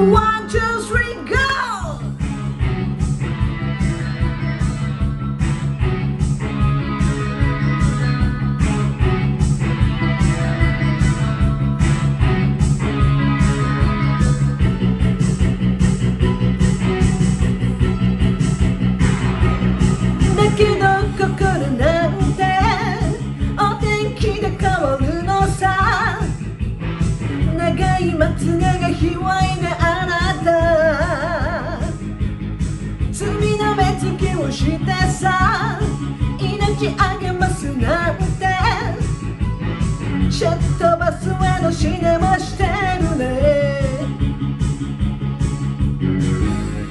why してさ命あげますなんて。ちょっとバスへのシネマしてるね。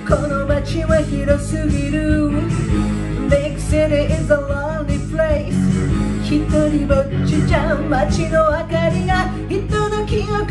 この街は広すぎる。Big city is a lonely place 一人ぼっちじゃ街の明かりが人の記憶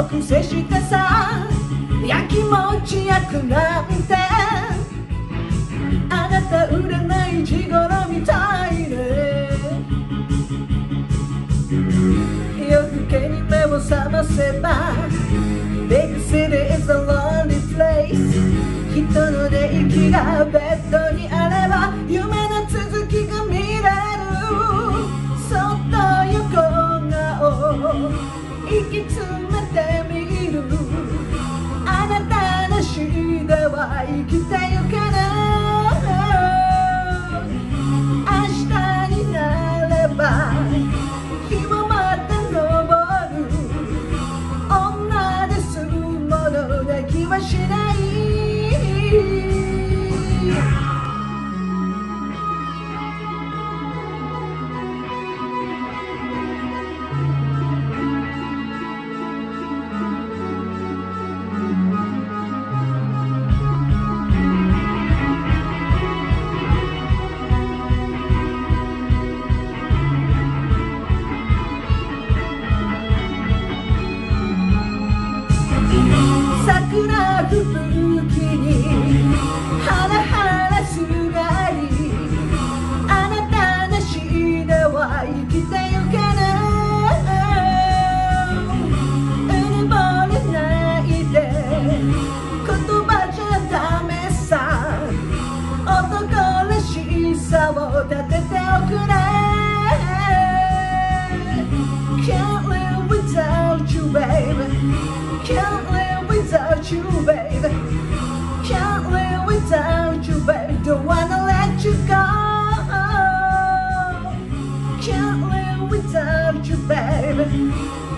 下のくせしてさやきもち焼くなんてあなた占い地頃みたいね。夜更けに目を覚ませば Big city is a lonely place 人の寝息がベッドにあれば夢の続きが見れる。そっと横顔息詰桜吹雪にハラハ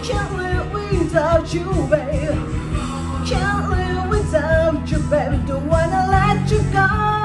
Can't live without you, baby. Can't live without you, baby. Don't wanna let you go.